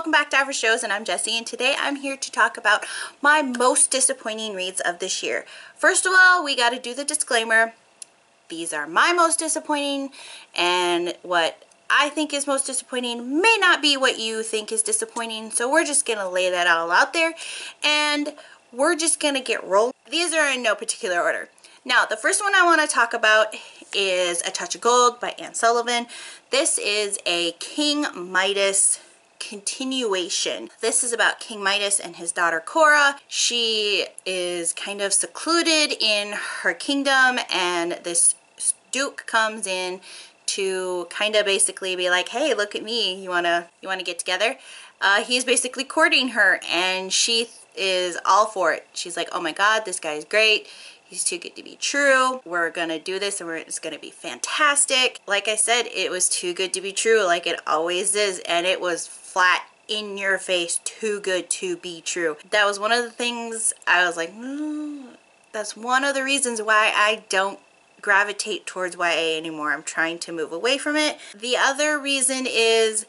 welcome back to Average Joe's and I'm Jessie and today I'm here to talk about my most disappointing reads of this year. First of all, we got to do the disclaimer. These are my most disappointing and what I think is most disappointing may not be what you think is disappointing so we're just going to lay that all out there and we're just going to get rolling. These are in no particular order. Now, the first one I want to talk about is A Touch of Gold by Anne Sullivan. This is a King Midas continuation. This is about King Midas and his daughter Cora. She is kind of secluded in her kingdom and this duke comes in to kind of basically be like, hey, look at me, you wanna, you wanna get together? Uh, he's basically courting her and she is all for it. She's like, oh my god, this guy's great He's too good to be true. We're gonna do this and it's gonna be fantastic. Like I said, it was too good to be true like it always is and it was flat in your face, too good to be true. That was one of the things I was like, mm, that's one of the reasons why I don't gravitate towards YA anymore. I'm trying to move away from it. The other reason is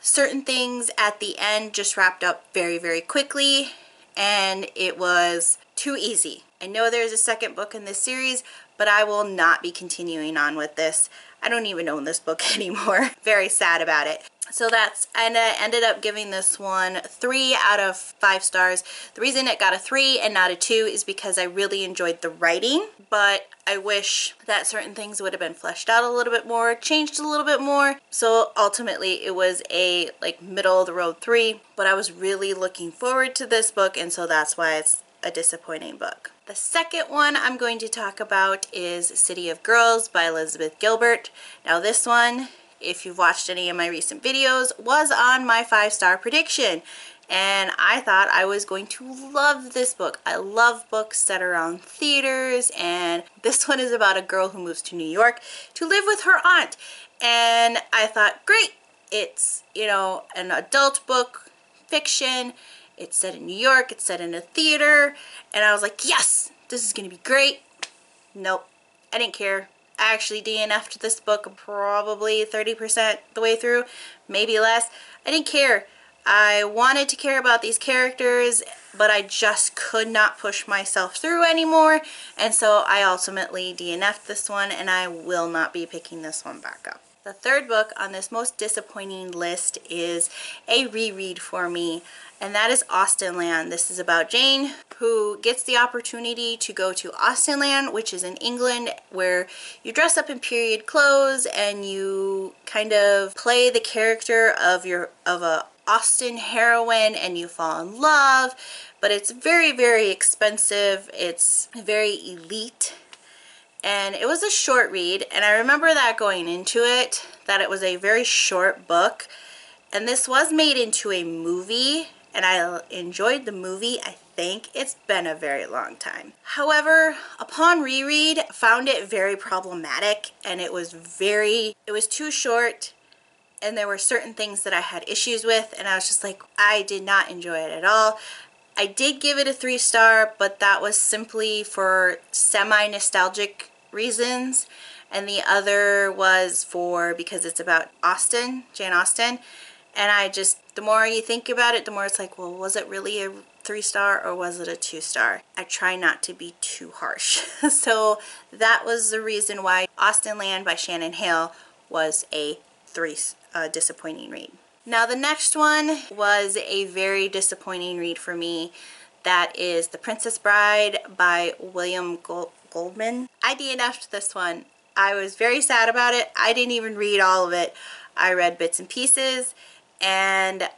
certain things at the end just wrapped up very, very quickly and it was too easy. I know there's a second book in this series, but I will not be continuing on with this. I don't even own this book anymore. Very sad about it. So that's, and I ended up giving this one three out of five stars. The reason it got a three and not a two is because I really enjoyed the writing, but I wish that certain things would have been fleshed out a little bit more, changed a little bit more. So ultimately it was a like middle of the road three, but I was really looking forward to this book and so that's why it's a disappointing book. The second one I'm going to talk about is City of Girls by Elizabeth Gilbert. Now this one, if you've watched any of my recent videos, was on my five-star prediction. And I thought I was going to love this book. I love books set around theaters and this one is about a girl who moves to New York to live with her aunt. And I thought, great, it's, you know, an adult book, fiction, it's set in New York. It's set in a theater. And I was like, yes, this is going to be great. Nope. I didn't care. I actually DNF'd this book probably 30% the way through, maybe less. I didn't care. I wanted to care about these characters, but I just could not push myself through anymore. And so I ultimately DNF'd this one, and I will not be picking this one back up. The third book on this most disappointing list is a reread for me, and that is Austenland. This is about Jane, who gets the opportunity to go to Austenland, which is in England, where you dress up in period clothes and you kind of play the character of your of a Austen heroine and you fall in love, but it's very, very expensive. It's very elite and it was a short read and I remember that going into it that it was a very short book and this was made into a movie and I enjoyed the movie. I think it's been a very long time. However upon reread found it very problematic and it was very it was too short and there were certain things that I had issues with and I was just like I did not enjoy it at all. I did give it a three star, but that was simply for semi-nostalgic reasons and the other was for because it's about Austen, Jane Austen and I just the more you think about it the more it's like well was it really a three star or was it a two star I try not to be too harsh so that was the reason why Austenland by Shannon Hale was a three uh, disappointing read now the next one was a very disappointing read for me that is The Princess Bride by William Gold Goldman. I DNF'd this one. I was very sad about it. I didn't even read all of it. I read bits and pieces and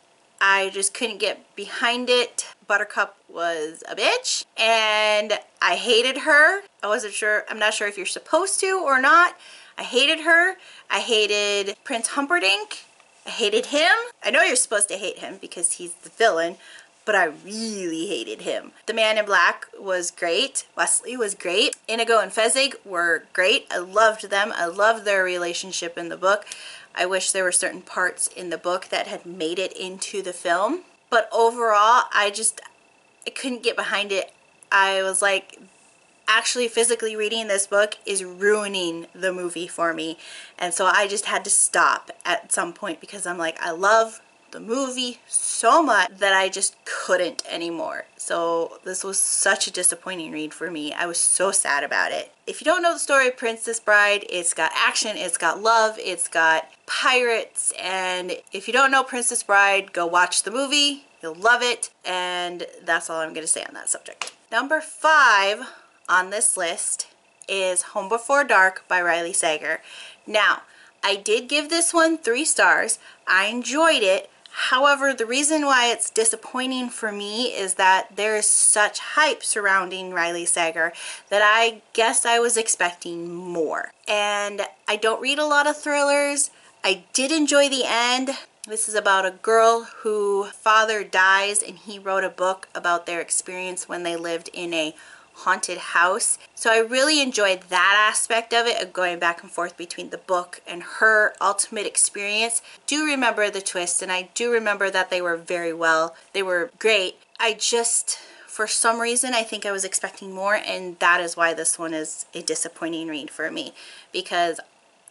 I just couldn't get behind it. Buttercup was a bitch and I hated her. I wasn't sure, I'm not sure if you're supposed to or not. I hated her. I hated Prince Humperdinck. I hated him. I know you're supposed to hate him because he's the villain, but I really hated him. The Man in Black was great. Westley was great. Inigo and Fezzik were great. I loved them. I loved their relationship in the book. I wish there were certain parts in the book that had made it into the film. But overall, I just I couldn't get behind it. I was like, actually physically reading this book is ruining the movie for me. And so I just had to stop at some point because I'm like, I love the movie so much that I just couldn't anymore. So this was such a disappointing read for me. I was so sad about it. If you don't know the story of Princess Bride, it's got action, it's got love, it's got pirates, and if you don't know Princess Bride, go watch the movie. You'll love it, and that's all I'm going to say on that subject. Number five on this list is Home Before Dark by Riley Sager. Now, I did give this one three stars. I enjoyed it. However, the reason why it's disappointing for me is that there is such hype surrounding Riley Sager that I guess I was expecting more. And I don't read a lot of thrillers. I did enjoy the end. This is about a girl who father dies and he wrote a book about their experience when they lived in a haunted house. So I really enjoyed that aspect of it, of going back and forth between the book and her ultimate experience. Do remember the twist, and I do remember that they were very well. They were great. I just, for some reason, I think I was expecting more, and that is why this one is a disappointing read for me, because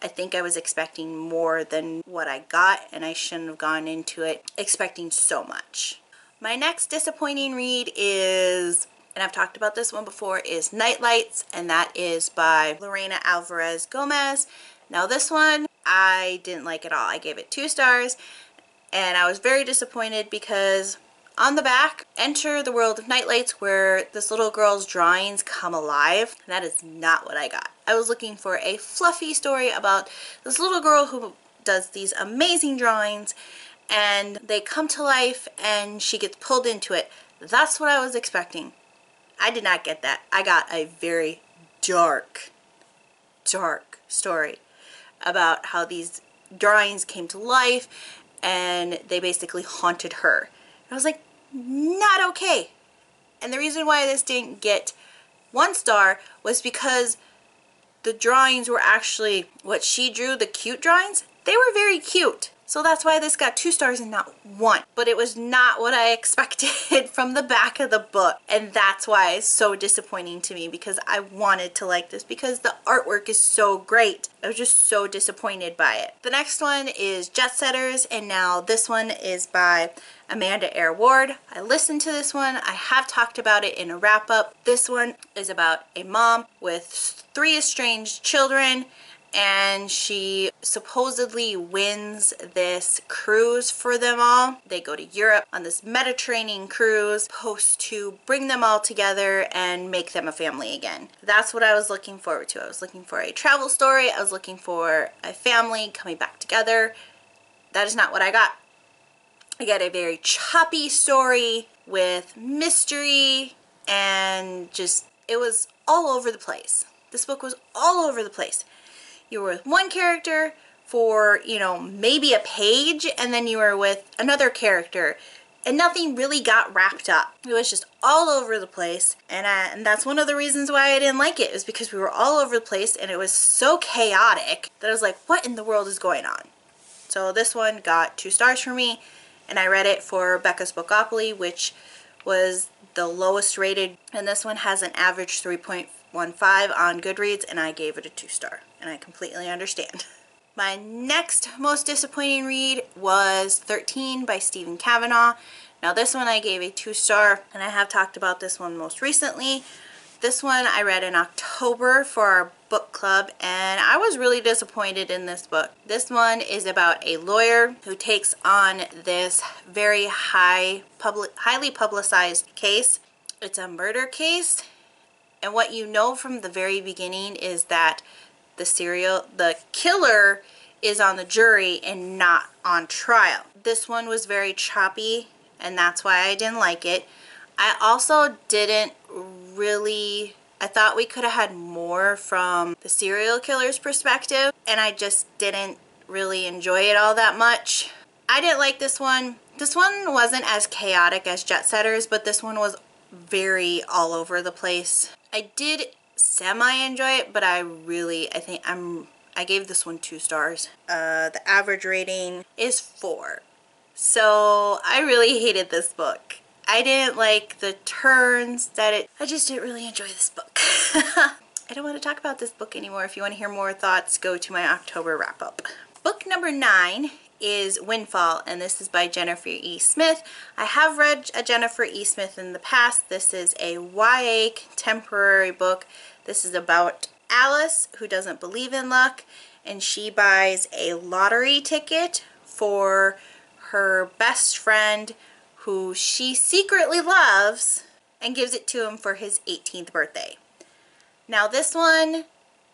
I think I was expecting more than what I got, and I shouldn't have gone into it expecting so much. My next disappointing read is and I've talked about this one before, is Nightlights, and that is by Lorena Alvarez Gomez. Now this one, I didn't like at all. I gave it two stars, and I was very disappointed because on the back, enter the world of Nightlights where this little girl's drawings come alive. And that is not what I got. I was looking for a fluffy story about this little girl who does these amazing drawings and they come to life and she gets pulled into it. That's what I was expecting. I did not get that. I got a very dark, dark story about how these drawings came to life and they basically haunted her. I was like, not okay. And the reason why this didn't get one star was because the drawings were actually what she drew, the cute drawings, they were very cute. So that's why this got two stars and not one. But it was not what I expected from the back of the book. And that's why it's so disappointing to me because I wanted to like this because the artwork is so great. I was just so disappointed by it. The next one is Jetsetters and now this one is by Amanda Eyre Ward. I listened to this one. I have talked about it in a wrap up. This one is about a mom with three estranged children and she supposedly wins this cruise for them all. They go to Europe on this Mediterranean cruise, supposed to bring them all together and make them a family again. That's what I was looking forward to. I was looking for a travel story. I was looking for a family coming back together. That is not what I got. I got a very choppy story with mystery and just, it was all over the place. This book was all over the place you were with one character for, you know, maybe a page, and then you were with another character and nothing really got wrapped up. It was just all over the place, and, I, and that's one of the reasons why I didn't like it, is because we were all over the place, and it was so chaotic that I was like, what in the world is going on? So this one got two stars for me, and I read it for Becca's Bookopoly, which was the lowest rated, and this one has an average 3.5 on Goodreads, and I gave it a two star and I completely understand. My next most disappointing read was 13 by Stephen Cavanagh. Now this one I gave a two star and I have talked about this one most recently. This one I read in October for our book club and I was really disappointed in this book. This one is about a lawyer who takes on this very high public, highly publicized case. It's a murder case and what you know from the very beginning is that the serial, the killer is on the jury and not on trial. This one was very choppy and that's why I didn't like it. I also didn't really, I thought we could have had more from the serial killer's perspective and I just didn't really enjoy it all that much. I didn't like this one. This one wasn't as chaotic as Jetsetters, but this one was very all over the place. I did semi-enjoy it, but I really, I think I'm, I gave this one two stars. Uh, the average rating is four. So I really hated this book. I didn't like the turns that it, I just didn't really enjoy this book. I don't want to talk about this book anymore. If you want to hear more thoughts, go to my October wrap-up. Book number nine is Windfall, and this is by Jennifer E. Smith. I have read a uh, Jennifer E. Smith in the past. This is a YA contemporary book. This is about Alice, who doesn't believe in luck, and she buys a lottery ticket for her best friend who she secretly loves and gives it to him for his 18th birthday. Now this one,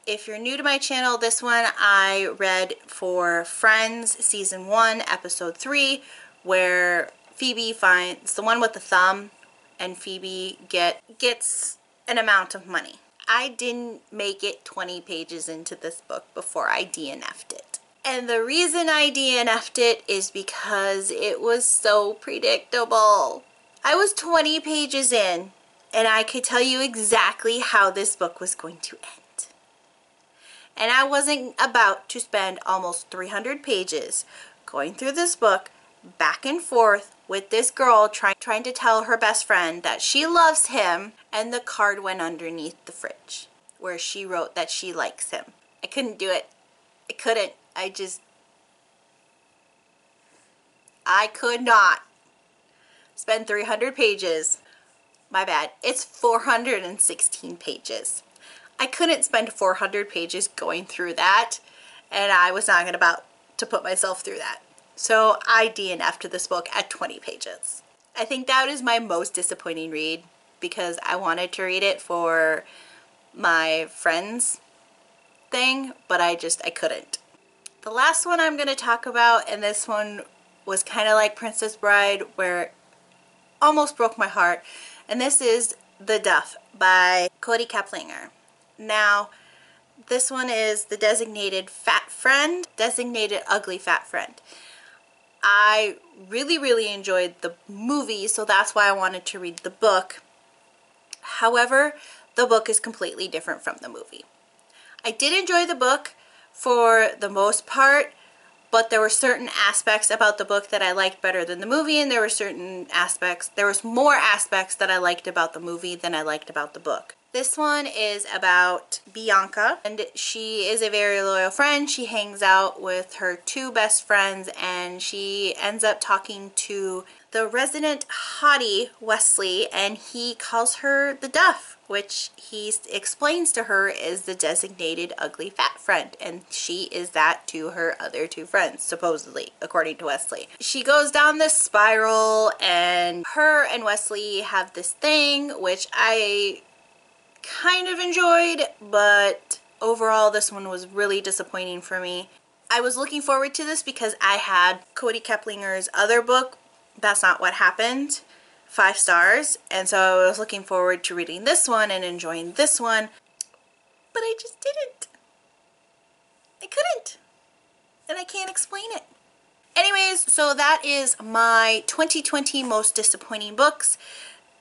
if you're new to my channel, this one I read for Friends Season 1, Episode 3, where Phoebe finds the one with the thumb and Phoebe get gets an amount of money. I didn't make it 20 pages into this book before I DNF'd it. And the reason I DNF'd it is because it was so predictable. I was 20 pages in and I could tell you exactly how this book was going to end. And I wasn't about to spend almost 300 pages going through this book back and forth with this girl try, trying to tell her best friend that she loves him and the card went underneath the fridge where she wrote that she likes him. I couldn't do it. I couldn't. I just... I could not spend 300 pages my bad. It's 416 pages. I couldn't spend 400 pages going through that, and I was not about to put myself through that. So I DNF'd this book at 20 pages. I think that is my most disappointing read because I wanted to read it for my friends thing, but I just, I couldn't. The last one I'm going to talk about, and this one was kind of like Princess Bride, where it almost broke my heart, and this is The Duff by Kody Keplinger. Now, this one is the designated fat friend, designated ugly fat friend. I really, really enjoyed the movie, so that's why I wanted to read the book. However, the book is completely different from the movie. I did enjoy the book for the most part, but there were certain aspects about the book that I liked better than the movie and there were certain aspects, there was more aspects that I liked about the movie than I liked about the book. This one is about Bianca and she is a very loyal friend. She hangs out with her two best friends and she ends up talking to the resident hottie Wesley and he calls her the Duff which he explains to her is the designated ugly fat friend and she is that to her other two friends supposedly according to Wesley. She goes down this spiral and her and Wesley have this thing which I kind of enjoyed, but overall this one was really disappointing for me. I was looking forward to this because I had Kody Keplinger's other book, That's Not What Happened, five stars, and so I was looking forward to reading this one and enjoying this one, but I just didn't. I couldn't, and I can't explain it. Anyways, so that is my 2020 most disappointing books.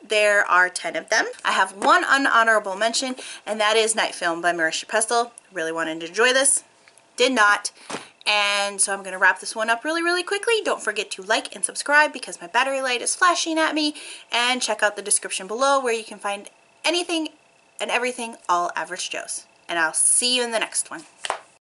There are 10 of them. I have one unhonorable mention, and that is Night Film by Marisha Pessl. Really wanted to enjoy this. Did not. And so I'm going to wrap this one up really, really quickly. Don't forget to like and subscribe because my battery light is flashing at me. And check out the description below where you can find anything and everything all Average Joe's. And I'll see you in the next one.